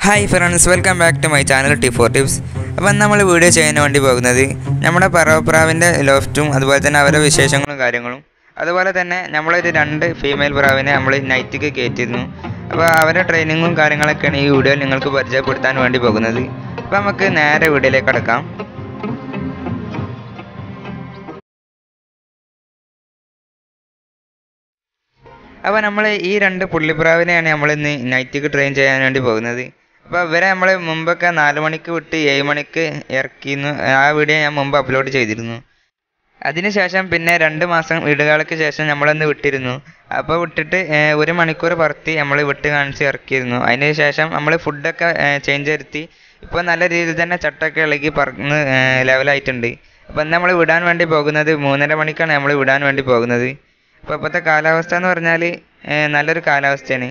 Hi friends welcome back to my channel T four tips അപ്പം നമ്മൾ video ചെയ്യാൻ വേണ്ടി പോകുന്നത് നമ്മുടെ പറവപ്രാവിന്റെ ലോഫ്റ്റും അതുപോലെ തന്നെ അവരുടെ വിശേഷങ്ങളും കാര്യങ്ങളും. അതുപോലെ തന്നെ നമ്മളൊരു രണ്ട് ഫീമെയിൽ പ്രാവിനെ നമ്മൾ നൈറ്റിക്ക് കയറ്റിയിരുന്നു. അപ്പോൾ അവരുടെ ട്രെയിനിങ്ങും കാര്യങ്ങളൊക്കെയാണ് ഈ വീഡിയോയിൽ നിങ്ങൾക്ക് പരിചയപ്പെടുത്താൻ വേണ്ടി പോകുന്നത്. അപ്പോൾ നമുക്ക് നേരെ വീഡിയോയിലേക്ക് അടക്കാം അപ്പോൾ നമ്മൾ ഈ രണ്ട് പുള്ളിപ്രാവിനെയാണ് നമ്മളിന്ന് നൈറ്റിക്ക് ട്രെയിൻ ചെയ്യാൻ വേണ്ടി പോകുന്നത്. അപ്പോൾ ഇവരെ നമ്മൾ മുമ്പൊക്കെ നാല് മണിക്ക് വിട്ട് ഏഴ് മണിക്ക് ഇറക്കിയിരുന്നു. ആ വീഡിയോ ഞാൻ മുമ്പ് അപ്ലോഡ് ചെയ്തിരുന്നു. അതിനുശേഷം പിന്നെ രണ്ട് മാസം വീടുകൾക്ക് ശേഷം നമ്മളൊന്ന് വിട്ടിരുന്നു. അപ്പോൾ വിട്ടിട്ട് ഒരു മണിക്കൂർ പറത്തി നമ്മൾ വിട്ട് കാണിച്ച് ഇറക്കിയിരുന്നു. അതിന് ശേഷം നമ്മൾ ഫുഡൊക്കെ ചേഞ്ച് വരുത്തി. ഇപ്പോൾ നല്ല രീതിയിൽ തന്നെ ചട്ടൊക്കെ ഇളകി പറന്ന് ലെവലായിട്ടുണ്ട് അപ്പോൾ നമ്മൾ വിടാൻ വേണ്ടി പോകുന്നത് മൂന്നര മണിക്കാണ് നമ്മൾ വിടാൻ വേണ്ടി പോകുന്നത്. അപ്പോൾ ഇപ്പോഴത്തെ കാലാവസ്ഥ എന്ന് പറഞ്ഞാൽ നല്ലൊരു കാലാവസ്ഥയാണ്.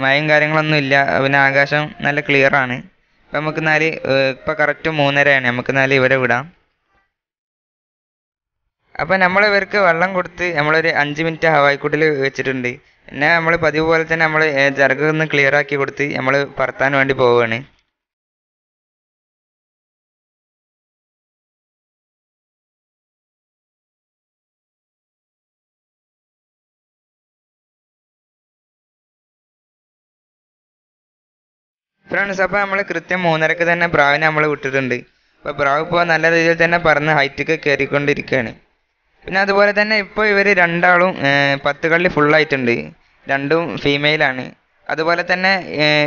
മഴയും കാര്യങ്ങളൊന്നും ഇല്ല. പിന്നെ ആകാശം നല്ല ക്ലിയർ ആണ്. അപ്പോൾ നമുക്ക് നാല് ഇപ്പം കറക്റ്റ് മൂന്നരയാണ്. നമുക്ക് എന്നാൽ ഇവിടെ വിടാം. അപ്പോൾ നമ്മൾ ഇവർക്ക് വെള്ളം കൊടുത്ത് നമ്മളൊരു അഞ്ച് മിനിറ്റ് ഹവായിക്കൂട്ടിൽ വെച്ചിട്ടുണ്ട്. പിന്നെ നമ്മൾ പതിവ് പോലെ തന്നെ നമ്മൾ ജർഗ് ഒന്ന് ക്ലിയർ ആക്കി കൊടുത്ത് നമ്മൾ പറത്താൻ വേണ്ടി പോവുകയാണ് ഫ്രണ്ട്സ് അപ്പോൾ നമ്മൾ കൃത്യം മൂന്നരക്ക് തന്നെ പ്രാവിനെ നമ്മൾ വിട്ടിട്ടുണ്ട്. അപ്പോൾ പ്രാവ് ഇപ്പോൾ നല്ല രീതിയിൽ തന്നെ പറന്ന് ഹൈറ്റൊക്കെ കയറിക്കൊണ്ടിരിക്കുകയാണ് പിന്നെ അതുപോലെ തന്നെ ഇപ്പോൾ ഇവർ രണ്ടാളും പത്ത് കള്ളി ഫുള്ളായിട്ടുണ്ട്. രണ്ടും ഫീമെയിലാണ്. അതുപോലെ തന്നെ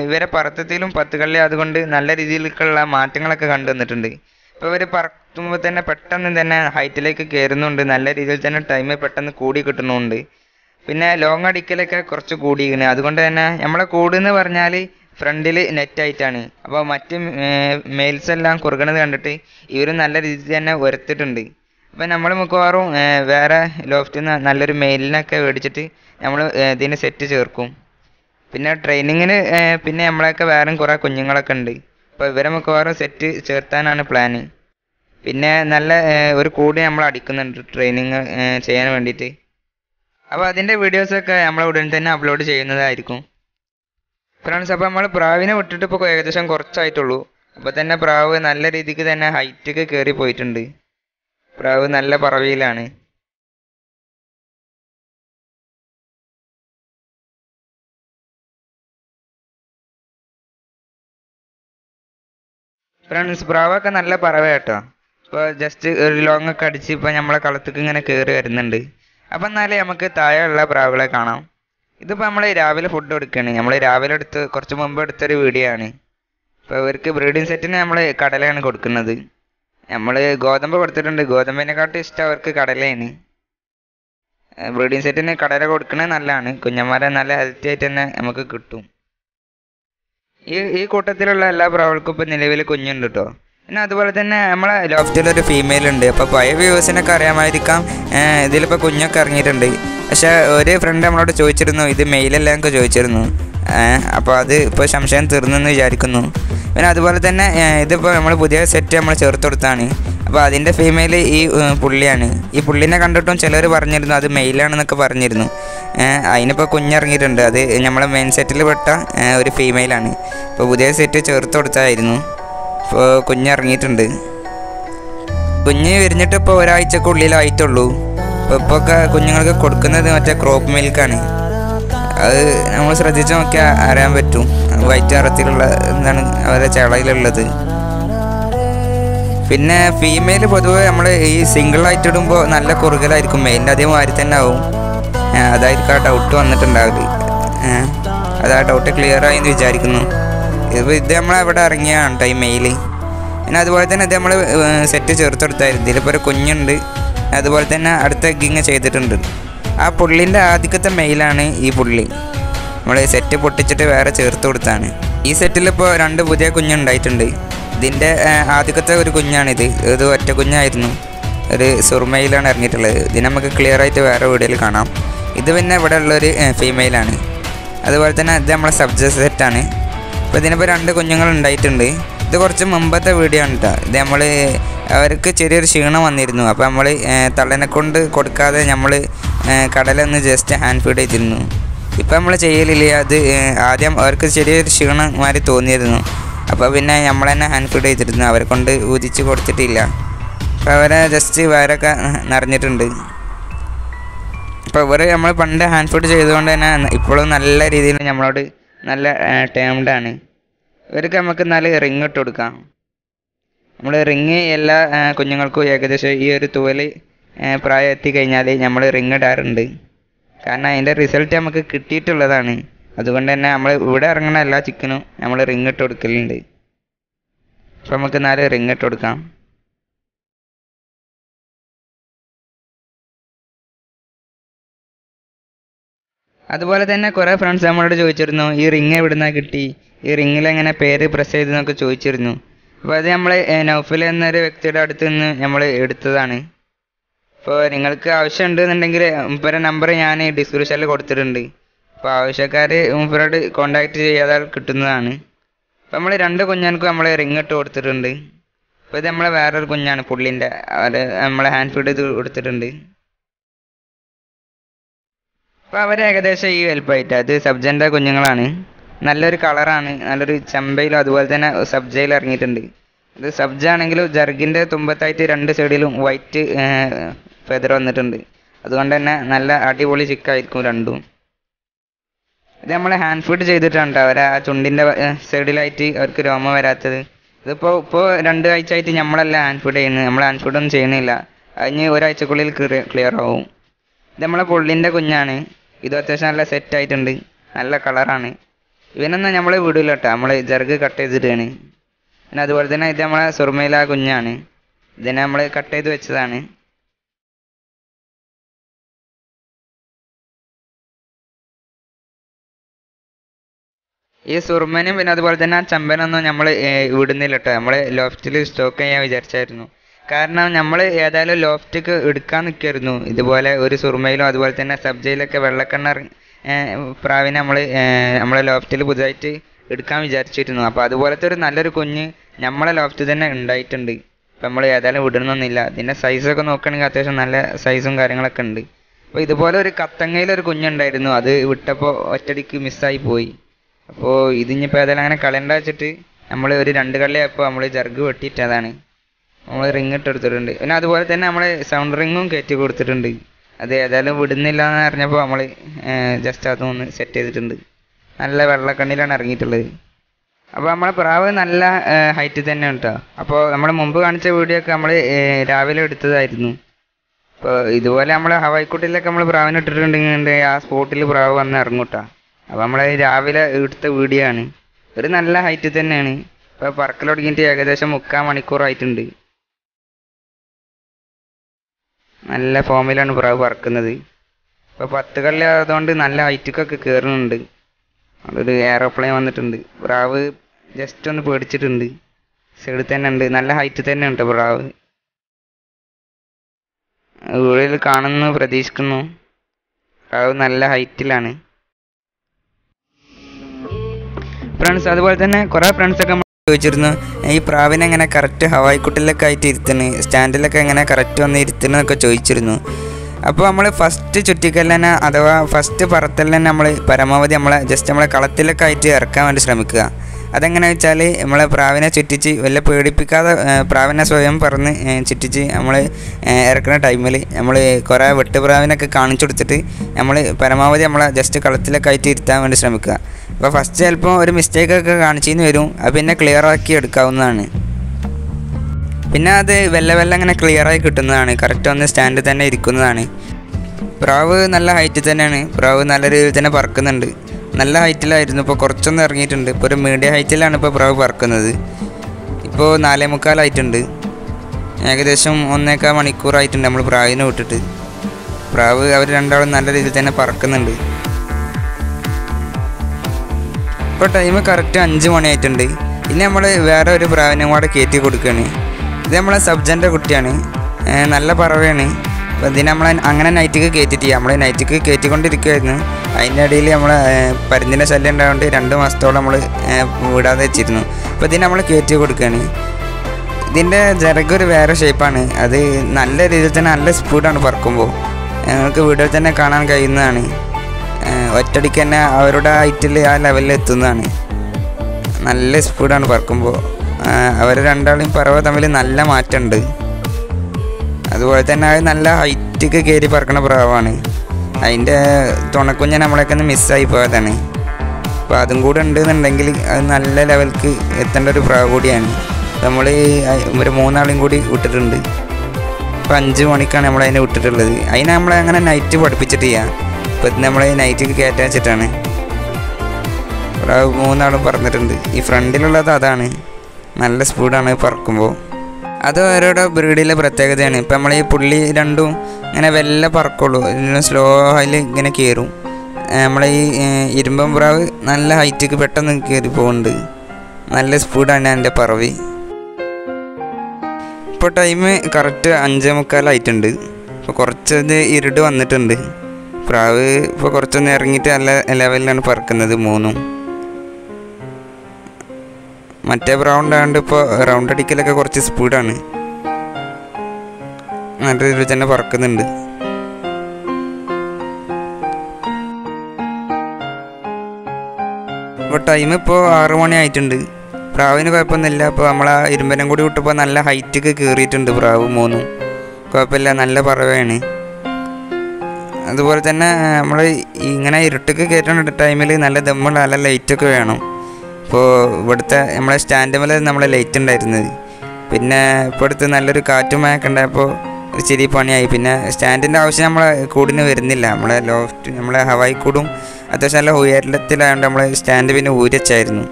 ഇവരെ പറത്തത്തിലും പത്ത് കള്ളി അതുകൊണ്ട് നല്ല രീതിയിലേക്കുള്ള മാറ്റങ്ങളൊക്കെ കണ്ടുവന്നിട്ടുണ്ട് ഇപ്പോൾ ഇവർ പറത്തുമ്പോൾ തന്നെ പെട്ടെന്ന് തന്നെ ഹൈറ്റിലേക്ക് കയറുന്നുണ്ട്. നല്ല രീതിയിൽ തന്നെ ടൈം പെട്ടെന്ന് കൂടി കിട്ടുന്നുണ്ട്. പിന്നെ ലോങ് അടിക്കലൊക്കെ കുറച്ച് കൂടിയിരിക്കുന്നത് അതുകൊണ്ട് തന്നെ നമ്മളെ കൂട് എന്ന് പറഞ്ഞാൽ ഫ്രണ്ടിൽ നെറ്റായിട്ടാണ് അപ്പോൾ മറ്റ് മെയിൽസ് എല്ലാം കുറുകണത് കണ്ടിട്ട് ഇവർ നല്ല രീതിയിൽ തന്നെ ഉരത്തിട്ടുണ്ട് അപ്പോൾ നമ്മൾ മിക്കവാറും വേറെ ലോഫ്റ്റിൽ നിന്ന് നല്ലൊരു മെയിലിനൊക്കെ മേടിച്ചിട്ട് നമ്മൾ ഇതിന് സെറ്റ് ചേർക്കും. പിന്നെ ട്രെയിനിങ്ങിന് പിന്നെ നമ്മളെയൊക്കെ വേറെ കുറേ കുഞ്ഞുങ്ങളൊക്കെ ഉണ്ട്. അപ്പോൾ ഇവരെ മിക്കവാറും സെറ്റ് ചേർത്താനാണ് പ്ലാന് പിന്നെ നല്ല ഒരു കൂടി നമ്മൾ അടിക്കുന്നുണ്ട് ട്രെയിനിങ് ചെയ്യാൻ വേണ്ടിയിട്ട്. അപ്പോൾ അതിന്റെ വീഡിയോസൊക്കെ നമ്മൾ ഉടൻ തന്നെ അപ്ലോഡ് ചെയ്യുന്നതായിരിക്കും. ഫ്രണ്ട്സ് അപ്പോൾ നമ്മൾ പ്രാവിനെ വിട്ടിട്ട് ഇപ്പോൾ ഏകദേശം കുറച്ചായിട്ടുള്ളൂ. അപ്പോൾ തന്നെ പ്രാവ് നല്ല രീതിക്ക് തന്നെ ഹൈറ്റൊക്കെ കയറി പോയിട്ടുണ്ട്. പ്രാവ് നല്ല പറവിയിലാണ്. ഫ്രണ്ട്സ് പ്രാവൊക്കെ നല്ല പറവ കേട്ടോ ഇപ്പോൾ ജസ്റ്റ് ഒരു ലോങ് ഒക്കെ അടിച്ച് ഇപ്പോൾ നമ്മളെ കളത്തേക്ക് ഇങ്ങനെ കയറി വരുന്നുണ്ട്. അപ്പം എന്നാലേ നമുക്ക് താഴെയുള്ള പ്രാവുകളെ കാണാം. ഇതിപ്പോൾ നമ്മൾ രാവിലെ ഫുഡ് കൊടുക്കുകയാണ് നമ്മൾ രാവിലെ എടുത്ത് കുറച്ച് മുമ്പ് എടുത്തൊരു വീഡിയോ ആണ്. ഇപ്പോൾ ഇവർക്ക് ബ്രീഡിംഗ് സെറ്റിന് നമ്മൾ കടലയാണ് കൊടുക്കുന്നത്. നമ്മൾ ഗോതമ്പ് കൊടുത്തിട്ടുണ്ട്. ഗോതമ്പിനെക്കാട്ടും ഇഷ്ടം അവർക്ക് കടലയാണ്. ബ്രീഡിംഗ് സെറ്റിന് കടല കൊടുക്കുന്നത് നല്ലതാണ്. കുഞ്ഞന്മാരെ നല്ല ഹെൽത്തി ആയിട്ട് തന്നെ നമുക്ക് കിട്ടും. ഈ ഈ കൂട്ടത്തിലുള്ള എല്ലാ പ്രാവുകൾക്കും ഇപ്പം നിലവിൽ കുഞ്ഞുണ്ട് കേട്ടോ പിന്നെ അതുപോലെ തന്നെ നമ്മളെ ലോഫ്റ്റിലൊരു ഫീമെയിൽ ഉണ്ട്. അപ്പോൾ പഴയ വ്യൂവേഴ്സിനൊക്കെ അറിയാമായിരിക്കാം. ഇതിലിപ്പോൾ കുഞ്ഞൊക്കെ ഇറങ്ങിയിട്ടുണ്ട്. പക്ഷേ ഒരു ഫ്രണ്ട് നമ്മളോട് ചോദിച്ചിരുന്നു ഇത് മെയിലല്ല ഞങ്ങൾക്ക് ചോദിച്ചിരുന്നു. അപ്പോൾ അത് ഇപ്പോൾ സംശയം തീർന്നെന്ന് വിചാരിക്കുന്നു. പിന്നെ അതുപോലെ തന്നെ ഇതിപ്പോൾ നമ്മൾ പുതിയ സെറ്റ് നമ്മൾ ചേർത്ത് കൊടുത്താണ്. അപ്പോൾ അതിന്റെ ഫീമെയിൽ ഈ പുള്ളിയാണ്. ഈ പുള്ളിനെ കണ്ടിട്ടും ചിലർ പറഞ്ഞിരുന്നു അത് മെയിലാണെന്നൊക്കെ പറഞ്ഞിരുന്നു. അതിനിപ്പോൾ കുഞ്ഞിറങ്ങിയിട്ടുണ്ട്. അത് നമ്മളെ മെയിൻ സെറ്റിൽ പെട്ട ഒരു ഫീമെയിലാണ് ഇപ്പോൾ പുതിയ സെറ്റ് ചേർത്ത് കൊടുത്തായിരുന്നു. ഇപ്പോൾ കുഞ്ഞിറങ്ങിയിട്ടുണ്ട്. കുഞ്ഞ് വിരിഞ്ഞിട്ട് ഇപ്പോൾ ഒരാഴ്ചക്കുള്ളിലായിട്ടുള്ളൂ അപ്പോൾ ഇപ്പോൾ ഒക്കെ കുഞ്ഞുങ്ങൾക്ക് കൊടുക്കുന്നത് മറ്റേ ക്രോപ്പ് മിൽക്കാണ് അത് നമ്മൾ ശ്രദ്ധിച്ച് നോക്കിയാൽ അറിയാൻ പറ്റും. വൈറ്റ് നിറത്തിലുള്ള എന്താണ് അവരുടെ ചളയിലുള്ളത്. പിന്നെ ഫീമെയിൽ പൊതുവെ നമ്മൾ ഈ സിംഗിൾ ആയിട്ട് ഇടുമ്പോൾ നല്ല കുറുകലായിരിക്കും. മെയിലിന്റെ അതേ മാതിരി തന്നെ ആവും. അതായിരിക്കും ആ ഡൗട്ട് വന്നിട്ടുണ്ടാവില്ല അത് ആ ഡൗട്ട് ക്ലിയർ ആയി എന്ന് വിചാരിക്കുന്നു. ഇത് ഇത് നമ്മൾ അവിടെ ഇറങ്ങിയാണ് ടൈം മെയിൽ പിന്നെ അതുപോലെ തന്നെ ഇത് നമ്മൾ സെറ്റ് ചേർത്തെടുത്തായിരുന്നു. ഇതിലിപ്പോൾ ഒരു കുഞ്ഞുണ്ട്. അതുപോലെ തന്നെ അടുത്ത എഗ്ഗിങ് ചെയ്തിട്ടുണ്ട്. ആ പുള്ളിന്റെ ആദ്യത്തെ മെയിലാണ് ഈ പുള്ളി. നമ്മൾ സെറ്റ് പൊട്ടിച്ചിട്ട് വേറെ ചേർത്ത് കൊടുത്താണ്. ഈ സെറ്റിലിപ്പോൾ രണ്ട് പുതിയ കുഞ്ഞുണ്ടായിട്ടുണ്ട്. ഇതിന്റെ ആദ്യത്തെ ഒരു കുഞ്ഞാണിത്. ഇത് ഒറ്റ കുഞ്ഞായിരുന്നു. ഒരു സുർമയിലാണ് ഇറങ്ങിയിട്ടുള്ളത്. ഇത് നമുക്ക് ക്ലിയർ ആയിട്ട് വേറെ വീഡിയോയിൽ കാണാം. ഇത് പിന്നെ ഇവിടെ ഉള്ളൊരു ഫീമെയിലാണ് അതുപോലെ തന്നെ ഇത് നമ്മളെ സബ്ജക്ട് സെറ്റാണ് അപ്പോൾ ഇതിനിപ്പോൾ രണ്ട് കുഞ്ഞുങ്ങൾ ഉണ്ടായിട്ടുണ്ട്. ഇത് കുറച്ച് മുമ്പത്തെ വീഡിയോ ആണ് കേട്ടോ ഇത് നമ്മൾ അവർക്ക് ചെറിയൊരു ക്ഷീണം വന്നിരുന്നു. അപ്പോൾ നമ്മൾ തള്ളനെ കൊണ്ട് കൊടുക്കാതെ നമ്മൾ കടലൊന്ന് ജസ്റ്റ് ഹാൻഡ് ഫീഡ് ചെയ്തിരുന്നു. ഇപ്പോൾ നമ്മൾ ചെയ്യലില്ല. അത് ആദ്യം അവർക്ക് ചെറിയൊരു ക്ഷീണം മാതിരി തോന്നിയിരുന്നു. അപ്പോൾ പിന്നെ നമ്മൾ തന്നെ ഹാൻഡ് ഫീഡ് ചെയ്തിരുന്നു. അവരെ കൊണ്ട് ഊതിച്ച് കൊടുത്തിട്ടില്ല. അപ്പോൾ അവരെ ജസ്റ്റ് വയറൊക്കെ നിറഞ്ഞിട്ടുണ്ട്. അപ്പോൾ ഇവർ നമ്മൾ പണ്ട് ഹാൻഡ് ഫീഡ് ചെയ്തുകൊണ്ട് തന്നെ ഇപ്പോഴും നല്ല രീതിയിൽ നമ്മളോട് നല്ല ടേംഡ് ആണ്. ഇവർക്ക് നമുക്ക് നല്ല റിങ് ഇട്ട് കൊടുക്കാം. നമ്മൾ റിങ് എല്ലാ കുഞ്ഞുങ്ങൾക്കും ഏകദേശം ഈ ഒരു തൂവൽ ആ, പ്രായം എത്തിക്കഴിഞ്ഞാൽ നമ്മൾ റിങ് ഇടാറുണ്ട്. കാരണം അതിന്റെ റിസൾട്ട് നമുക്ക് കിട്ടിയിട്ടുള്ളതാണ്. അതുകൊണ്ട് തന്നെ നമ്മൾ ഇവിടെ ഇറങ്ങുന്ന എല്ലാ ചിക്കനും നമ്മൾ റിങ് ഇട്ട് കൊടുക്കലുണ്ട്. അപ്പോൾ നമുക്ക് നാല് റിങ് ഇട്ട് കൊടുക്കാം. അതുപോലെ തന്നെ കുറേ ഫ്രണ്ട്സ് നമ്മളോട് ചോദിച്ചിരുന്നു ഈ റിങ് എവിടുന്നാ കിട്ടി? ഈ റിങ്ങിൽ എങ്ങനെ പേര് പ്രസ് ചെയ്തെന്നൊക്കെ ചോദിച്ചിരുന്നു. അപ്പോൾ അത് നമ്മൾ നൗഫിൽ എന്നൊരു വ്യക്തിയുടെ അടുത്ത് നിന്ന് നമ്മൾ എടുത്തതാണ്. അപ്പോൾ നിങ്ങൾക്ക് ആവശ്യമുണ്ട് എന്നുണ്ടെങ്കിൽ മുപ്പര നമ്പർ ഞാൻ ഡിസ്ക്രിപ്ഷനിൽ കൊടുത്തിട്ടുണ്ട്. അപ്പോൾ ആവശ്യക്കാർ മുപ്പരോട് കോണ്ടാക്ട് ചെയ്യാതെ കിട്ടുന്നതാണ്. അപ്പോൾ നമ്മൾ രണ്ട് കുഞ്ഞാൻക്കും നമ്മൾ റിങ് ഇട്ട് കൊടുത്തിട്ടുണ്ട്. അപ്പോൾ ഇത് നമ്മളെ വേറൊരു കുഞ്ഞാണ് പുള്ളിന്റെ അവർ നമ്മളെ ഹാൻഡ് ഫീഡ് ചെയ്ത് കൊടുത്തിട്ടുണ്ട്. അപ്പോൾ അവർ ഏകദേശം ഈ വലുപ്പമായിട്ട് അത് സബ്ജന്റെ കുഞ്ഞുങ്ങളാണ്. നല്ലൊരു കളറാണ് നല്ലൊരു ചെമ്പയിലും അതുപോലെ തന്നെ സബ്ജയിൽ ഇറങ്ങിയിട്ടുണ്ട്. ഇത് സബ്ജ ആണെങ്കിലും ജർഗിന്റെ തുമ്പത്തായിട്ട് രണ്ട് സൈഡിലും വൈറ്റ് ഫെദർ വന്നിട്ടുണ്ട്. അതുകൊണ്ട് തന്നെ നല്ല അടിപൊളി ചിക്കായിരിക്കും രണ്ടും. ഇത് നമ്മൾ ഹാൻഡ് ഫീഡ് ചെയ്തിട്ടാണ് അവർ ആ ചുണ്ടിന്റെ സൈഡിലായിട്ട് അവർക്ക് രോമം വരാത്തത്. ഇതിപ്പോൾ ഇപ്പോ രണ്ട് ആഴ്ച ആയിട്ട് നമ്മളല്ല ഹാൻഡ് ഫീഡ് ചെയ്യുന്നത്. നമ്മൾ ഹാൻഡ് ഫീഡൊന്നും ചെയ്യുന്നില്ല. അതിന് ഒരാഴ്ചക്കുള്ളിൽ ക്ലിയർ ആവും. ഇത് നമ്മളെ പുള്ളിന്റെ കുഞ്ഞാണ്. ഇത് അത്യാവശ്യം നല്ല സെറ്റ് ആയിട്ടുണ്ട്. നല്ല കളറാണ് ഇവനൊന്നും നമ്മളെ വിടില്ല കേട്ടോ നമ്മൾ ജർഗ് കട്ട് ചെയ്തിട്ടാണ്. പിന്നെ അതുപോലെ തന്നെ ഇത് നമ്മളെ സുർമയില കുഞ്ഞാണ്. ഇതിനെ നമ്മൾ കട്ട് ചെയ്ത് വെച്ചതാണ്. ഈ സുർമനും പിന്നെ അതുപോലെ തന്നെ ആ ചമ്പനൊന്നും നമ്മൾ വിടുന്നില്ല കേട്ടോ നമ്മൾ ലോഫ്റ്റിൽ സ്റ്റോക്ക് ചെയ്യാൻ വിചാരിച്ചായിരുന്നു. കാരണം നമ്മൾ ഏതായാലും ലോഫ്റ്റിക്ക് എടുക്കാൻ നിൽക്കായിരുന്നു ഇതുപോലെ ഒരു സുർമയിലും അതുപോലെ തന്നെ സബ്ജയിലൊക്കെ വെള്ളക്കണ്ണർ പ്രാവിനെ നമ്മൾ നമ്മളെ ലോഫ്റ്റിൽ പുതുതായിട്ട് എടുക്കാൻ വിചാരിച്ചിരുന്നു. അപ്പോൾ അതുപോലത്തെ ഒരു നല്ലൊരു കുഞ്ഞ് നമ്മളെ ലോഫ്റ്റിൽ തന്നെ ഉണ്ടായിട്ടുണ്ട്. അപ്പം നമ്മൾ ഏതായാലും വിടണമെന്നില്ല ഇതിന്റെ സൈസൊക്കെ നോക്കുകയാണെങ്കിൽ അത്യാവശ്യം നല്ല സൈസും കാര്യങ്ങളൊക്കെ ഉണ്ട്. അപ്പോൾ ഇതുപോലെ ഒരു കത്തങ്ങയിൽ ഒരു കുഞ്ഞുണ്ടായിരുന്നു. അത് വിട്ടപ്പോൾ ഒറ്റടിക്ക് മിസ്സായി പോയി. അപ്പോൾ ഇതിനിപ്പോൾ ഏതായാലും അങ്ങനെ കളയണ്ട വെച്ചിട്ട് നമ്മൾ ഒരു രണ്ട് കളിയായപ്പോൾ നമ്മൾ ജർഗ് വെട്ടിയിട്ടതാണ്. നമ്മൾ റിങ് ഇട്ടെടുത്തിട്ടുണ്ട് പിന്നെ അതുപോലെ തന്നെ നമ്മൾ സൗണ്ട് റിങ്ങും കയറ്റി കൊടുത്തിട്ടുണ്ട്. അത് ഏതായാലും വിടുന്നില്ല എന്ന് അറിഞ്ഞപ്പോൾ നമ്മൾ ജസ്റ്റ് അതൊന്ന് സെറ്റ് ചെയ്തിട്ടുണ്ട്. നല്ല വെള്ളക്കണ്ണിലാണ് ഇറങ്ങിയിട്ടുള്ളത്. അപ്പോൾ നമ്മളെ പ്രാവ് നല്ല ഹൈറ്റ് തന്നെ കേട്ടോ അപ്പോൾ നമ്മൾ മുമ്പ് കാണിച്ച വീഡിയോ ഒക്കെ നമ്മൾ രാവിലെ എടുത്തതായിരുന്നു. അപ്പോൾ ഇതുപോലെ നമ്മൾ ഹവായിക്കുട്ടിലൊക്കെ നമ്മൾ പ്രാവിനെ ഇട്ടിട്ടുണ്ടെങ്കിൽ ആ സ്പോട്ടിൽ പ്രാവ് വന്ന് ഇറങ്ങും അപ്പോൾ നമ്മൾ രാവിലെ എടുത്ത വീഡിയോ ആണ്. ഒരു നല്ല ഹൈറ്റ് തന്നെയാണ്. ഇപ്പോൾ പറക്കൽ തുടങ്ങിയിട്ട് ഏകദേശം മുക്കാൽ മണിക്കൂറായിട്ടുണ്ട്. നല്ല ഫോമിലാണ് പ്രാവ് പറക്കുന്നത്. ഇപ്പോൾ പത്ത് കള്ളി ആയതുകൊണ്ട് നല്ല ഹൈറ്റിക്കൊക്കെ കയറുന്നുണ്ട് അതൊരു എയറോപ്ലെയിൻ വന്നിട്ടുണ്ട്. പ്രാവ് ജസ്റ്റ് ഒന്ന് പേടിച്ചിട്ടുണ്ട്. സൈഡിൽ തന്നെ ഉണ്ട്. നല്ല ഹൈറ്റ് തന്നെ ഉണ്ട് പ്രാവ് വീടിൽ കാണുന്നു പ്രതീക്ഷിക്കുന്നു. പ്രാവ് നല്ല ഹൈറ്റിലാണ് ഫ്രണ്ട്സ് അതുപോലെ തന്നെ കുറേ ഫ്രണ്ട്സൊക്കെ ചോദിച്ചിരുന്നു ഈ പ്രാവിനെ എങ്ങനെ കറക്റ്റ് ഹവായിക്കുട്ടിലൊക്കെ ആയിട്ട് ഇരുത്തണ് സ്റ്റാൻഡിലൊക്കെ എങ്ങനെ കറക്റ്റ് വന്ന് ഇരുത്തണമെന്നൊക്കെ ചോദിച്ചിരുന്നു. അപ്പോൾ നമ്മൾ ഫസ്റ്റ് ചുറ്റിക്കൽ അഥവാ ഫസ്റ്റ് പറത്തൽ നമ്മൾ പരമാവധി നമ്മളെ ജസ്റ്റ് നമ്മളെ കളത്തിലൊക്കെ ആയിട്ട് ഇറക്കാൻ വേണ്ടി ശ്രമിക്കുക. അതെങ്ങനെ വെച്ചാൽ നമ്മളെ പ്രാവിനെ ചുറ്റിച്ച് വല്ല പേടിപ്പിക്കാതെ പ്രാവിനെ സ്വയം പറന്ന് ചുറ്റിച്ച് നമ്മൾ ഇറക്കുന്ന ടൈമിൽ നമ്മൾ കുറേ വെട്ടുപ്രാവിനൊക്കെ കാണിച്ചു കൊടുത്തിട്ട് നമ്മൾ പരമാവധി നമ്മളെ ജസ്റ്റ് കളത്തിലൊക്കെ ആയിട്ട് ഇരുത്താൻ വേണ്ടി ശ്രമിക്കുക. അപ്പോൾ ഫസ്റ്റ് ചിലപ്പോൾ ഒരു മിസ്റ്റേക്കൊക്കെ കാണിച്ചെന്ന് വരും. അത് പിന്നെ ക്ലിയർ ആക്കി എടുക്കാവുന്നതാണ്. പിന്നെ അത് വെല്ല വെല്ല അങ്ങനെ ക്ലിയറായി കിട്ടുന്നതാണ്. കറക്റ്റ് വന്ന് സ്റ്റാൻഡിൽ തന്നെ ഇരിക്കുന്നതാണ്. പ്രാവ് നല്ല ഹൈറ്റിൽ തന്നെയാണ്. പ്രാവ് നല്ല രീതിയിൽ തന്നെ പറക്കുന്നുണ്ട്. നല്ല ഹൈറ്റിലായിരുന്നു ഇപ്പോൾ കുറച്ചൊന്ന് ഇറങ്ങിയിട്ടുണ്ട്. ഇപ്പോൾ ഒരു മീഡിയം ഹൈറ്റിലാണ് ഇപ്പോൾ പ്രാവ് പറക്കുന്നത്. ഇപ്പോൾ നാലേ മുക്കാലായിട്ടുണ്ട് ഏകദേശം ഒന്നേക്കാൽ മണിക്കൂറായിട്ടുണ്ട് നമ്മൾ പ്രാവിനെ വിട്ടിട്ട്. പ്രാവ് അവർ രണ്ടാളും നല്ല രീതിയിൽ തന്നെ പറക്കുന്നുണ്ട്. ഇപ്പോൾ ടൈം കറക്റ്റ് അഞ്ച് മണിയായിട്ടുണ്ട്. ഇനി നമ്മൾ വേറെ ഒരു പ്രാവിനെ കൂടെ കയറ്റി കൊടുക്കുകയാണ് ഇത് നമ്മളെ സബ്ജന്റെ കുട്ടിയാണ്. നല്ല പറവയാണ് അപ്പോൾ ഇതിനെ നമ്മൾ അങ്ങനെ നൈറ്റിക്ക് കയറ്റിട്ട് നമ്മൾ നൈറ്റിക്ക് കയറ്റിക്കൊണ്ടിരിക്കുമായിരുന്നു അതിന്റെ ഇടയിൽ നമ്മൾ പരുന്തിന്റെ ശല്യം ഉണ്ടായതുകൊണ്ട് രണ്ട് മാസത്തോളം നമ്മൾ വിടാതെ വെച്ചിരുന്നു. അപ്പോൾ ഇതിന് നമ്മൾ കയറ്റി കൊടുക്കുകയാണ് ഇതിന്റെ ജരകൊരു വേറെ ഷേപ്പാണ് അത് നല്ല രീതിയിൽ തന്നെ നല്ല സ്പീഡാണ് പറക്കുമ്പോൾ ഞങ്ങൾക്ക് വീഡിയോയിൽ തന്നെ കാണാൻ കഴിയുന്നതാണ്. ഒറ്റടിക്ക് തന്നെ അവരുടെ ഹൈറ്റിൽ ആ ലെവലിൽ എത്തുന്നതാണ്. നല്ല സ്പീഡാണ് പറക്കുമ്പോൾ അവർ രണ്ടാളും പറവ തമ്മിൽ നല്ല മാറ്റമുണ്ട്. അതുപോലെ തന്നെ അത് നല്ല ഹൈറ്റൊക്കെ കയറി പറക്കണ പ്രാവാണ്. അതിന്റെ തുണക്കുഞ്ഞ നമ്മളൊക്കെ ഒന്ന് മിസ്സായി പോയതാണ്. അപ്പോൾ അതും കൂടെ ഉണ്ടെന്നുണ്ടെങ്കിൽ അത് നല്ല ലെവൽക്ക് എത്തേണ്ട ഒരു പ്രാവ് കൂടിയാണ്. നമ്മൾ ഒരു മൂന്നാളും കൂടി വിട്ടിട്ടുണ്ട്. ഇപ്പോൾ അഞ്ച് മണിക്കാണ് നമ്മൾ അതിനെ വിട്ടിട്ടുള്ളത്. അതിനെ നമ്മൾ അങ്ങനെ നൈറ്റ് പഠിപ്പിച്ചിട്ട് ചെയ്യാം. ഇപ്പം നമ്മൾ നൈറ്റ് കയറ്റാൻ വെച്ചിട്ടാണ്. പ്രാവ് മൂന്നാളും പറഞ്ഞിട്ടുണ്ട് ഈ ഫ്രണ്ടിലുള്ളത് അതാണ്. നല്ല സ്പീഡാണ് പറക്കുമ്പോൾ അത് അവരുടെ ബ്രീഡിലെ പ്രത്യേകതയാണ്. ഇപ്പം നമ്മൾ ഈ പുള്ളി രണ്ടും ഇങ്ങനെ വെല്ല പറക്കുള്ളൂ. സ്ലോ ആയി ഇങ്ങനെ കയറും. നമ്മളെ ഈ ഇരുമ്പം പ്രാവ് നല്ല ഹൈറ്റിക്ക് പെട്ടെന്ന് കയറി പോകുന്നുണ്ട് നല്ല സ്പീഡാണ് എന്റെ പറവി. ഇപ്പോൾ ടൈം കറക്റ്റ് അഞ്ചേ മുക്കാലായിട്ടുണ്ട് ഇപ്പോൾ കുറച്ചത് ഇരുട് വന്നിട്ടുണ്ട്. പ്രാവ് ഇപ്പോൾ കുറച്ചൊന്ന് ഇറങ്ങിയിട്ട് നല്ല ലെവലിലാണ് പറക്കുന്നത് മൂന്നും. മറ്റേ റൗണ്ട് ആയതുകൊണ്ട് ഇപ്പോൾ റൗണ്ട് അടിക്കലൊക്കെ കുറച്ച് സ്പീഡാണ് നല്ല രീതിയിൽ തന്നെ പറക്കുന്നുണ്ട്. ഇപ്പോൾ ടൈം ഇപ്പോൾ ആറ് മണി ആയിട്ടുണ്ട്. പ്രാവിന് കുഴപ്പമൊന്നുമില്ല. ഇപ്പോൾ നമ്മൾ ആ ഇരുമ്പനം കൂടി വിട്ടപ്പോൾ നല്ല ഹൈറ്റൊക്കെ കയറിയിട്ടുണ്ട് പ്രാവ് മൂന്നും. കുഴപ്പമില്ല നല്ല പറവയാണ് അതുപോലെ തന്നെ നമ്മൾ ഇങ്ങനെ ഇരുട്ടൊക്കെ കയറ്റേണ്ട ടൈമിൽ നല്ല ദമ്മുള്ള നല്ല ലൈറ്റൊക്കെ വേണം. ഇപ്പോൾ ഇവിടുത്തെ നമ്മളെ സ്റ്റാൻഡ് മേലെ നമ്മളെ ലൈറ്റ് ഉണ്ടായിരുന്നത് പിന്നെ ഇപ്പോൾ അടുത്ത് നല്ലൊരു കാറ്റും മഴയൊക്കെ ഉണ്ടായപ്പോൾ ചെറിയ പണിയായി. പിന്നെ സ്റ്റാൻഡിന്റെ ആവശ്യം നമ്മളെ കൂടിന് വരുന്നില്ല. നമ്മളെ ലോഫ്റ്റ് നമ്മളെ ഹവായി കൂടും. അത്യാവശ്യം നല്ല ഉയരത്തിലായതുകൊണ്ട് നമ്മളെ സ്റ്റാൻഡ് പിന്നെ ഊരച്ചായിരുന്നു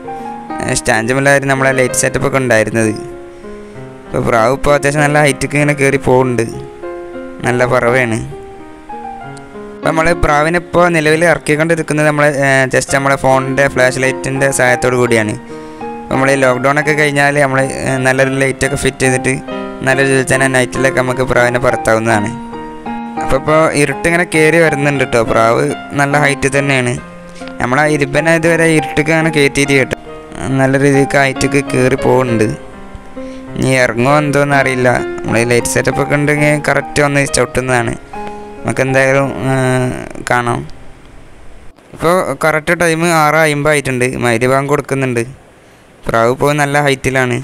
സ്റ്റാൻഡ് മേലായിരുന്നു നമ്മളെ ലൈറ്റ് സെറ്റപ്പ് ഒക്കെ ഉണ്ടായിരുന്നത്. ഇപ്പോൾ പ്രാവ് ഇപ്പോൾ അത്യാവശ്യം നല്ല ഹൈറ്റൊക്കെ ഇങ്ങനെ കയറി പോകുന്നുണ്ട് നല്ല പറവയാണ് നമ്മൾ പ്രാവിനിപ്പോൾ നിലവിൽ ഇറക്കിക്കൊണ്ടിരിക്കുന്നത് നമ്മൾ ജസ്റ്റ് നമ്മുടെ ഫോണിന്റെ ഫ്ലാഷ് ലൈറ്റിന്റെ സഹായത്തോടു കൂടിയാണ്. നമ്മൾ ഈ ലോക്ക്ഡൗൺ ഒക്കെ കഴിഞ്ഞാൽ നമ്മൾ നല്ലൊരു ലൈറ്റൊക്കെ ഫിറ്റ് ചെയ്തിട്ട് നല്ലൊരു തന്നെ നൈറ്റിലൊക്കെ നമുക്ക് പ്രാവിനെ പറത്താവുന്നതാണ്. അപ്പോൾ ഇപ്പോൾ ഇരുട്ടിങ്ങനെ കയറി വരുന്നുണ്ട് കേട്ടോ പ്രാവ് നല്ല ഹൈറ്റ് തന്നെയാണ്. നമ്മളെ ഇരുപ്പന ഇതുവരെ ഇരുട്ടൊക്കെ അങ്ങനെ കയറ്റിയിട്ട് കേട്ടോ. നല്ല രീതിക്ക് ഹൈറ്റൊക്കെ കയറി പോകുന്നുണ്ട് ഇനി ഇറങ്ങുമോ എന്തോന്ന് അറിയില്ല. നമ്മൾ ലൈറ്റ് സെറ്റപ്പ് ഒക്കെ ഉണ്ടെങ്കിൽ കറക്റ്റ് വന്ന് ചവിട്ടുന്നതാണ്. നമുക്ക് എന്തായാലും കാണാം. ഇപ്പോൾ കറക്റ്റ് ടൈം ആറ് അയിമ്പായിട്ടുണ്ട് ആയിട്ടുണ്ട് മൈരിഭാഗം കൊടുക്കുന്നുണ്ട്. പ്രാവ് ഇപ്പോൾ നല്ല ഹൈറ്റിലാണ്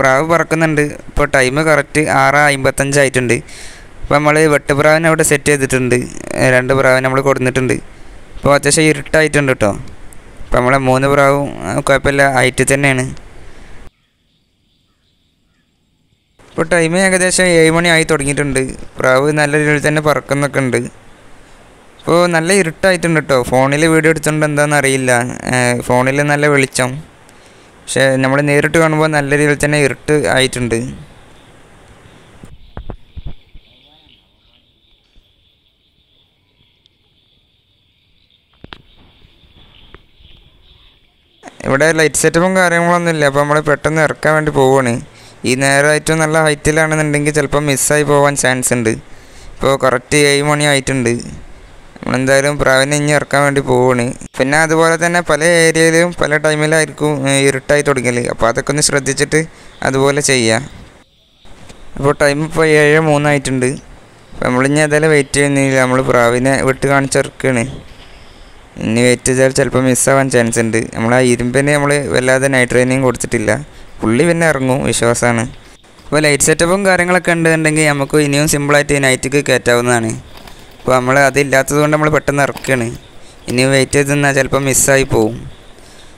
പ്രാവ് പറക്കുന്നുണ്ട്. ഇപ്പോൾ ടൈം കറക്റ്റ് ആറ് അമ്പത്തഞ്ചായിട്ടുണ്ട് അപ്പോൾ നമ്മൾ വെട്ടുപ്രാവിനെ അവിടെ സെറ്റ് ചെയ്തിട്ടുണ്ട്. രണ്ട് പ്രാവിനെ നമ്മൾ കൊടുത്തിട്ടുണ്ട് ഇപ്പോൾ അത്യാവശ്യം ഇരുട്ടായിട്ടുണ്ട് കേട്ടോ അപ്പോൾ നമ്മളെ മൂന്ന് പ്രാവും കുഴപ്പമില്ല. ഹൈറ്റ് തന്നെയാണ്. ഇപ്പോൾ ടൈം ഏകദേശം ഏഴ് മണി ആയി തുടങ്ങിയിട്ടുണ്ട്. പ്രാവ് നല്ല രീതിയിൽ തന്നെ പറക്കുന്നൊക്കെ ഉണ്ട്. ഇപ്പോൾ നല്ല ഇരുട്ടായിട്ടുണ്ട് കേട്ടോ ഫോണിൽ വീഡിയോ എടുത്തുകൊണ്ട് എന്താണെന്ന് അറിയില്ല. ഫോണിൽ നല്ല വെളിച്ചം. പക്ഷെ നമ്മൾ നേരിട്ട് കാണുമ്പോൾ നല്ല രീതിയിൽ തന്നെ ഇരുട്ട് ആയിട്ടുണ്ട്. ഇവിടെ ലൈറ്റ് സെറ്റപ്പും കാര്യങ്ങളൊന്നും ഇല്ല. അപ്പോൾ നമ്മൾ പെട്ടെന്ന് ഇറക്കാൻ വേണ്ടി പോവുകയാണ് ഈ നേരമായിട്ടും നല്ല ഹൈറ്റിലാണെന്നുണ്ടെങ്കിൽ ചിലപ്പോൾ മിസ്സായി പോകാൻ ചാൻസ് ഉണ്ട്. ഇപ്പോൾ കറക്റ്റ് ഏഴ് മണി ആയിട്ടുണ്ട്. നമ്മളെന്തായാലും പ്രാവിനെ ഇനി ഇറക്കാൻ വേണ്ടി പോവാണ്. പിന്നെ അതുപോലെ തന്നെ പല ഏരിയയിലും പല ടൈമിലായിരിക്കും ഇരുട്ടായി തുടങ്ങിയത് അപ്പോൾ അതൊക്കെ ഒന്ന് ശ്രദ്ധിച്ചിട്ട് അതുപോലെ ചെയ്യാം. അപ്പോൾ ടൈം ഇപ്പോൾ ഏഴ് മൂന്നായിട്ടുണ്ട് അപ്പോൾ നമ്മളിനി ഏതായാലും വെയിറ്റ് ചെയ്യുന്നില്ല നമ്മൾ പ്രാവിനെ വിട്ട് കാണിച്ചിറക്കുകയാണ് ഇനി വെയിറ്റ് ചെയ്താൽ ചിലപ്പോൾ മിസ്സാവാൻ ചാൻസ് ഉണ്ട്. നമ്മൾ ആ ഇരുമ്പിന് നമ്മൾ വല്ലാതെ നൈറ്റ് ട്രെയിനിങ് കൊടുത്തിട്ടില്ല. പുള്ളി പിന്നെ ഇറങ്ങും വിശ്വാസമാണ് അപ്പോൾ ലൈറ്റ് സെറ്റപ്പും കാര്യങ്ങളൊക്കെ ഉണ്ടെന്നുണ്ടെങ്കിൽ നമുക്ക് ഇനിയും സിമ്പിളായിട്ട് നൈറ്റിക്ക് കയറ്റാവുന്നതാണ്. അപ്പോൾ നമ്മൾ അതില്ലാത്തത് കൊണ്ട് നമ്മൾ പെട്ടെന്ന് ഇറക്കുകയാണ് ഇനി വെയിറ്റ് ചെയ്ത് നിന്നാൽ ചിലപ്പോൾ മിസ്സായി പോവും.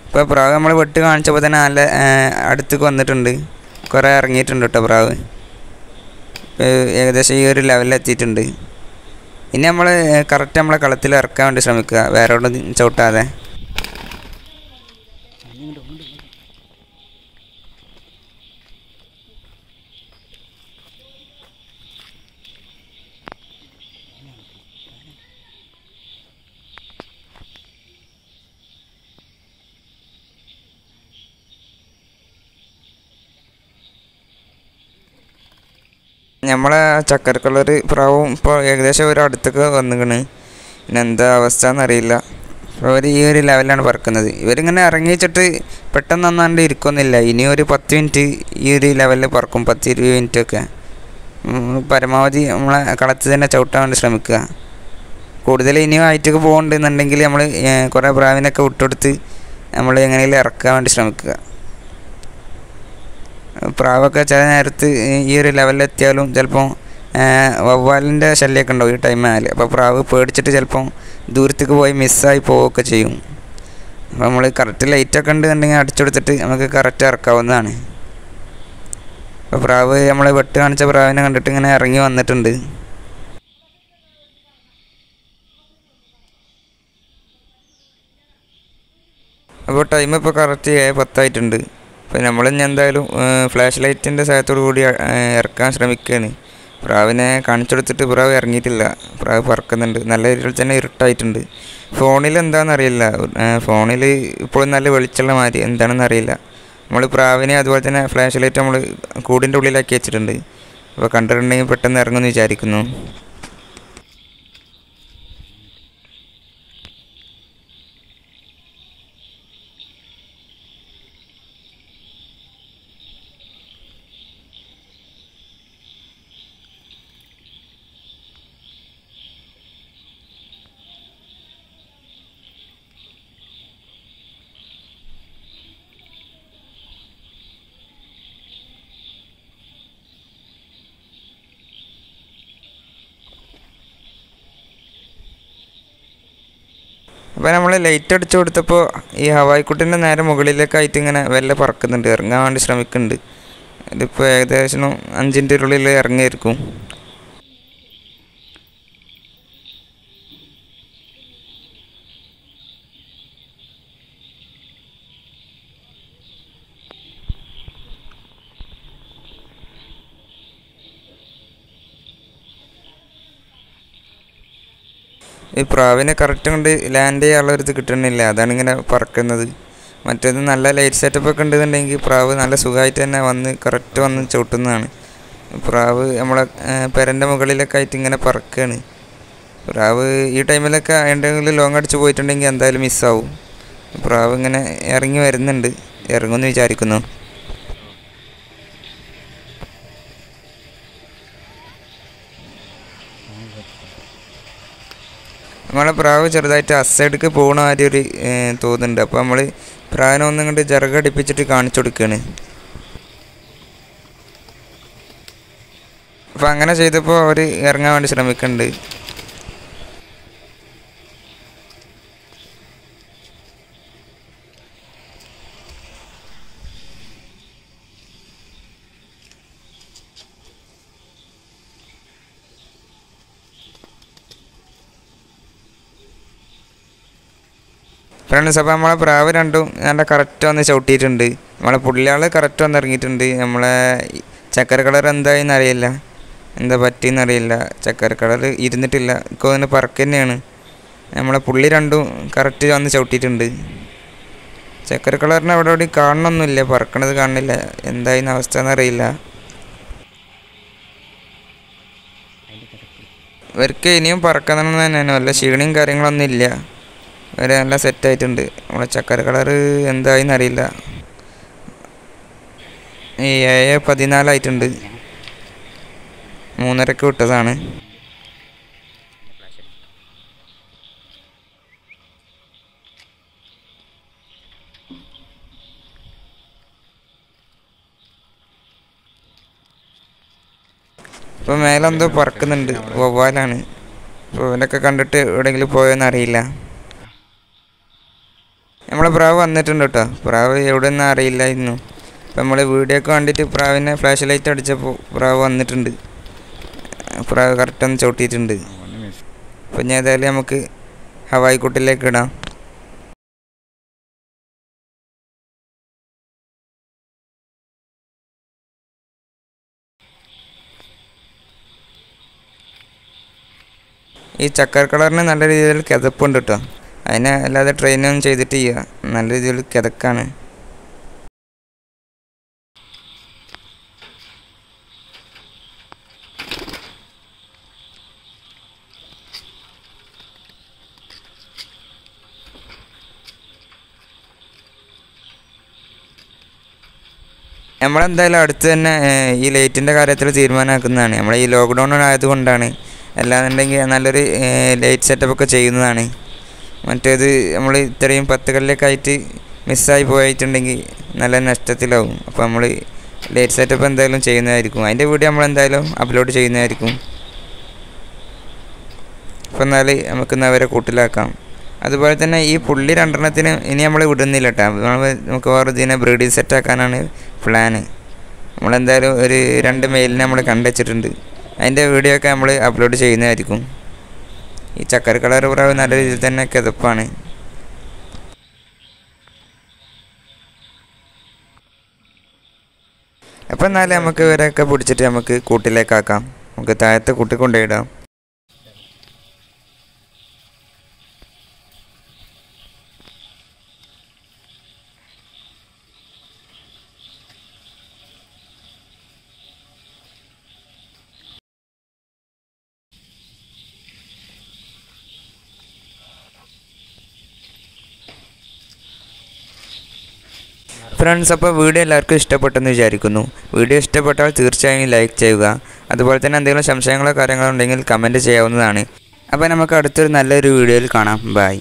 ഇപ്പോൾ പ്രാവ് നമ്മൾ വെട്ട് കാണിച്ചപ്പോൾ തന്നെ നല്ല അടുത്തേക്ക് വന്നിട്ടുണ്ട്. കുറേ ഇറങ്ങിയിട്ടുണ്ട് കേട്ടോ പ്രാവ്. ഏകദേശം ഈ ഒരു ലെവലിൽ എത്തിയിട്ടുണ്ട്. ഇനി നമ്മൾ കറക്റ്റ് നമ്മളെ കളത്തിൽ ഇറക്കാൻ വേണ്ടി ശ്രമിക്കുക. വേറെ ഒന്നും ചവിട്ടാതെ. നമ്മളെ ചക്കര കളർ പ്രാവും ഇപ്പോൾ ഏകദേശം ഒരു അടുത്തൊക്കെ വന്നിക്കണ്. പിന്നെ എന്താ അവസ്ഥ എന്നറിയില്ല അവർ ഈ ഒരു ലെവലാണ് പറക്കുന്നത്. ഇവരിങ്ങനെ ഇറങ്ങിച്ചിട്ട് പെട്ടെന്ന് നന്നാണ്ട് ഇരിക്കുന്നില്ല ഇനി ഒരു പത്ത് മിനിറ്റ് ഈ ഒരു ലെവലിൽ പറക്കും. പത്ത് ഇരുപത് മിനിറ്റ് ഒക്കെ പരമാവധി നമ്മളെ കളത്തിൽ തന്നെ ചവിട്ടാൻ വേണ്ടി ശ്രമിക്കുക. കൂടുതൽ ഇനിയും ആയിട്ടൊക്കെ പോകുന്നുണ്ടെന്നുണ്ടെങ്കിൽ നമ്മൾ കുറേ പ്രാവിനൊക്കെ വിട്ടുകൊടുത്ത് നമ്മൾ എങ്ങനെയെങ്കിലും ഇറക്കാൻ വേണ്ടി ശ്രമിക്കുക. പ്രാവൊക്കെ ചില നേരത്ത് ഈ ഒരു ലെവലിലെത്തിയാലും ചിലപ്പോൾ വവ്വാലിന്റെ ശല്യമൊക്കെ ഉണ്ടാവും ഈ ടൈമിൽ അപ്പോൾ പ്രാവ് പേടിച്ചിട്ട് ചിലപ്പം ദൂരത്തേക്ക് പോയി മിസ്സായി പോവുകയൊക്കെ ചെയ്യും. അപ്പോൾ നമ്മൾ കറക്റ്റ് ലൈറ്റൊക്കെ ഉണ്ടെന്നുണ്ടെങ്കിൽ അടിച്ചുകൊടുത്തിട്ട് നമുക്ക് കറക്റ്റ് ഇറക്കാവുന്നതാണ്. അപ്പോൾ പ്രാവ് നമ്മൾ വെട്ട് കാണിച്ച പ്രാവിനെ കണ്ടിട്ട് ഇങ്ങനെ ഇറങ്ങി വന്നിട്ടുണ്ട്. അപ്പോൾ ടൈം ഇപ്പോൾ കറക്റ്റ് പത്തായിട്ടുണ്ട്. അപ്പോൾ നമ്മൾ ഇനി എന്തായാലും ഫ്ലാഷ് ലൈറ്റിന്റെ സഹായത്തോടു കൂടി ഇറക്കാൻ ശ്രമിക്കുകയാണ് പ്രാവിനെ കാണിച്ചെടുത്തിട്ട് പ്രാവ് ഇറങ്ങിയിട്ടില്ല. പ്രാവ് പറക്കുന്നുണ്ട്. നല്ല രീതിയിൽ തന്നെ ഇരുട്ടായിട്ടുണ്ട്. ഫോണിൽ എന്താണെന്ന് അറിയില്ല. ഫോണിൽ ഇപ്പോഴും നല്ല വെളിച്ചുള്ള മാതിരി എന്താണെന്ന് അറിയില്ല. നമ്മൾ പ്രാവിനെ അതുപോലെ തന്നെ ഫ്ലാഷ് ലൈറ്റ് നമ്മൾ കൂടിന്റെ ഉള്ളിലാക്കി വെച്ചിട്ടുണ്ട്. അപ്പോൾ കണ്ടിട്ടുണ്ടെങ്കിൽ പെട്ടെന്ന് ഇറങ്ങുമെന്ന് വിചാരിക്കുന്നു. അപ്പോൾ നമ്മൾ ലൈറ്റ് അടിച്ചു കൊടുത്തപ്പോൾ ഈ ഹവായിക്കുട്ടിന്റെ നേരെ മുകളിലേക്കായിട്ട് ഇങ്ങനെ വെല്ല പറക്കുന്നുണ്ട്. ഇറങ്ങാൻ വേണ്ടി ശ്രമിക്കുന്നുണ്ട്. ഇതിപ്പോൾ ഏകദേശം അഞ്ചിന്റെ ഉള്ളിൽ ഇറങ്ങിയിരിക്കും. ഈ പ്രാവിനെ കറക്റ്റ് കൊണ്ട് ലാൻഡ് ചെയ്യാനുള്ള ഒരു ഇത് കിട്ടണില്ല അതാണ് ഇങ്ങനെ പറക്കുന്നത്. മറ്റേത് നല്ല ലൈറ്റ് സെറ്റപ്പ് ഒക്കെ ഉണ്ടെന്നുണ്ടെങ്കിൽ പ്രാവ് നല്ല സുഖമായിട്ട് തന്നെ വന്ന് കറക്റ്റ് വന്ന് ചവിട്ടുന്നതാണ്. പ്രാവ് നമ്മളെ പെരന്റെ മുകളിലൊക്കെ ആയിട്ട് ഇങ്ങനെ പറക്കുകയാണ് പ്രാവ് ഈ ടൈമിലൊക്കെ എന്തെങ്കിലും ലോങ് അടിച്ച് പോയിട്ടുണ്ടെങ്കിൽ എന്തായാലും മിസ്സാവും പ്രാവ് ഇങ്ങനെ ഇറങ്ങി വരുന്നുണ്ട്. ഇറങ്ങുമെന്ന് വിചാരിക്കുന്നു. നമ്മളെ പ്രാവ് ചെറുതായിട്ട് അസൈഡ്ക്ക് പോകണ മാതിരി ഒരു തോന്നുന്നുണ്ട്. അപ്പോൾ നമ്മൾ പ്രാവിനെ ഒന്നും ജറക അടിപ്പിച്ചിട്ട് കാണിച്ചു കൊടുക്കുകയാണ് അപ്പോൾ അങ്ങനെ ചെയ്തപ്പോൾ അവർ ഇറങ്ങാൻ വേണ്ടി ശ്രമിക്കുന്നുണ്ട്. ഫ്രണ്ട്സ് അപ്പോൾ നമ്മളെ പ്രാവ് രണ്ടും നല്ല കറക്റ്റ് വന്ന് ചവിട്ടിയിട്ടുണ്ട്. നമ്മളെ പുള്ളിയാൾ കറക്റ്റ് വന്ന് ഇറങ്ങിയിട്ടുണ്ട്. നമ്മളെ ചക്കര കളർ എന്തായെന്ന് അറിയില്ല. എന്താ പറ്റിയെന്ന് അറിയില്ല. ചക്കര കളർ ഇരുന്നിട്ടില്ല. ഇപ്പോൾ അതിന് പറക്ക് തന്നെയാണ്. നമ്മളെ പുള്ളി രണ്ടും കറക്റ്റ് വന്ന് ചവിട്ടിയിട്ടുണ്ട്. ചക്കര കളറിന് അവിടെ എവിടെയും കാണണമൊന്നുമില്ല പറക്കണത് കാണുന്നില്ല എന്തായിരുന്നു അവസ്ഥ എന്നറിയില്ല ഇവർക്ക് ഇനിയും പറക്കണം തന്നെയാണ്. വല്ല ക്ഷീണയും കാര്യങ്ങളൊന്നും ഇല്ല. വരെ നല്ല സെറ്റായിട്ടുണ്ട് നമ്മളെ ചക്കര കളറ് എന്തായിന്ന് അറിയില്ല. ഏഴ് പതിനാലായിട്ടുണ്ട് മൂന്നരക്ക് വിട്ടതാണ്. ഇപ്പോൾ മേലെന്തോ പറക്കുന്നുണ്ട്. വവ്വാലാണ്. അപ്പോൾ ഇവനൊക്കെ കണ്ടിട്ട് എവിടെയെങ്കിലും പോയോന്ന് അറിയില്ല. നമ്മളെ പ്രാവ് വന്നിട്ടുണ്ട് കേട്ടോ. പ്രാവ് എവിടെ അറിയില്ലായിരുന്നു അപ്പോൾ നമ്മൾ വീഡിയോ ഒക്കെ കണ്ടിട്ട് പ്രാവിനെ ഫ്ലാഷ് ലൈറ്റ് അടിച്ചപ്പോൾ പ്രാവ് വന്നിട്ടുണ്ട്. പ്രാവ് കറക്റ്റ് ഒന്ന് ചവിട്ടിയിട്ടുണ്ട്. അപ്പം ഞാൻ ഏതായാലും നമുക്ക് ഹവായി കൂട്ടിലേക്ക് ഇടാം. ഈ ചക്കർ കളറിന് നല്ല രീതിയിൽ കിതപ്പുണ്ട് കേട്ടോ. അതിനെ അല്ലാതെ ട്രെയിനൊന്നും ചെയ്തിട്ട് ചെയ്യുക നല്ല രീതിയിൽ കിതക്കാണ് നമ്മളെന്തായാലും അടുത്ത് തന്നെ ഈ ലൈറ്റിന്റെ കാര്യത്തിൽ തീരുമാനമാക്കുന്നതാണ്. നമ്മൾ ഈ ലോക്ക്ഡൗൺ ആയതുകൊണ്ടാണ്. അല്ലാന്നുണ്ടെങ്കിൽ നല്ലൊരു ലൈറ്റ് സെറ്റപ്പൊക്കെ ചെയ്യുന്നതാണ്. മറ്റേത് നമ്മൾ ഇത്രയും പത്ത് കല്ലൊക്കെ മിസ്സായി പോയിട്ടുണ്ടെങ്കിൽ നല്ല നഷ്ടത്തിലാവും. അപ്പോൾ നമ്മൾ ലേറ്റ് സെറ്റപ്പ് എന്തായാലും ചെയ്യുന്നതായിരിക്കും. അതിന്റെ വീഡിയോ നമ്മൾ എന്തായാലും അപ്ലോഡ് ചെയ്യുന്നതായിരിക്കും. അപ്പോൾ എന്നാൽ നമുക്ക് ഇന്ന് അവരെ കൂട്ടിലാക്കാം. അതുപോലെ തന്നെ ഈ പുള്ളി രണ്ടെണ്ണത്തിന് ഇനി നമ്മൾ വിടുന്നില്ല കേട്ടോ നമുക്ക് വേറെ ഇതിനെ ബ്രീഡിങ് സെറ്റാക്കാനാണ് പ്ലാന് നമ്മളെന്തായാലും ഒരു രണ്ട് മെയിലിനെ നമ്മൾ കണ്ടുവച്ചിട്ടുണ്ട് അതിന്റെ വീഡിയോ ഒക്കെ നമ്മൾ അപ്ലോഡ് ചെയ്യുന്നതായിരിക്കും. ഈ ചക്കര കളർ പ്രാവ് നല്ല രീതിയിൽ തന്നെ കിതപ്പാണ്. അപ്പം എന്നാലും നമുക്ക് ഇവരൊക്കെ പിടിച്ചിട്ട് നമുക്ക് കൂട്ടിലേക്കാക്കാം. നമുക്ക് താഴത്തെ കൂട്ടി ഫ്രണ്ട്സ് അപ്പോൾ വീഡിയോ എല്ലാവർക്കും ഇഷ്ടപ്പെട്ടെന്ന് വിചാരിക്കുന്നു. വീഡിയോ ഇഷ്ടപ്പെട്ടാൽ തീർച്ചയായും ലൈക്ക് ചെയ്യുക. അതുപോലെ തന്നെ എന്തെങ്കിലും സംശയങ്ങളോ കാര്യങ്ങളോ ഉണ്ടെങ്കിൽ കമന്റ് ചെയ്യാവുന്നതാണ്. അപ്പോൾ നമുക്ക് അടുത്തൊരു നല്ലൊരു വീഡിയോയിൽ കാണാം. ബൈ